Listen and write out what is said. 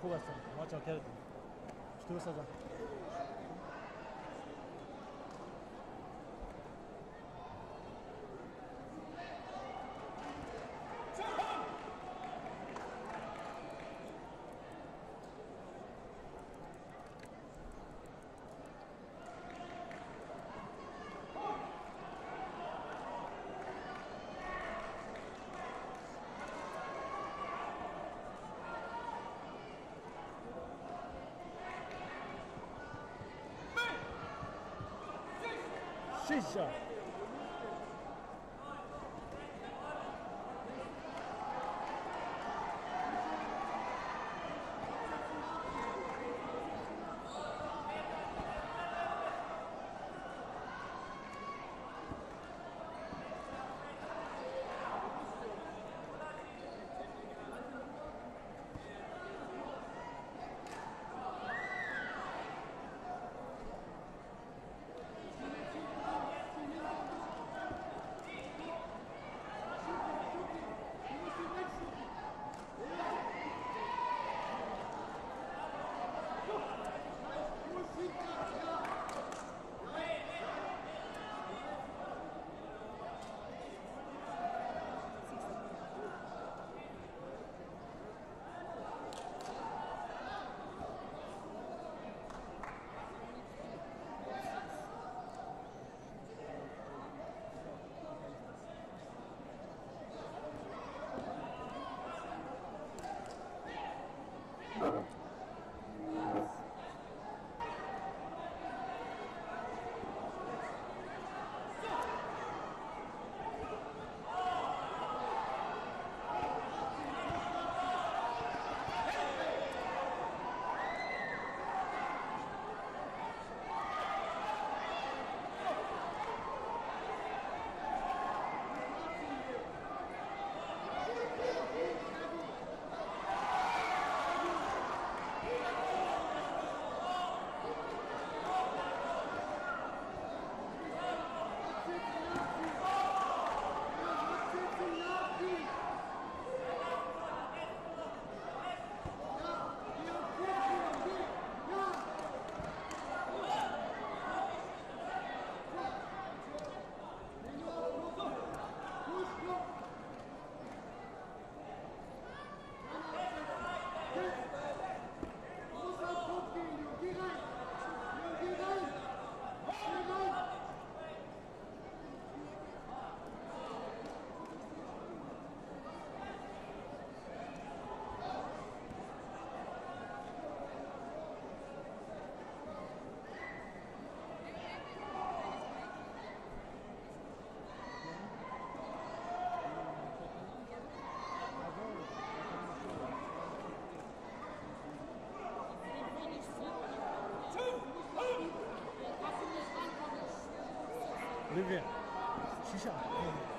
خوب هستم. ما چاکرتیم. چطور سازم 谢谢。对不对？取下来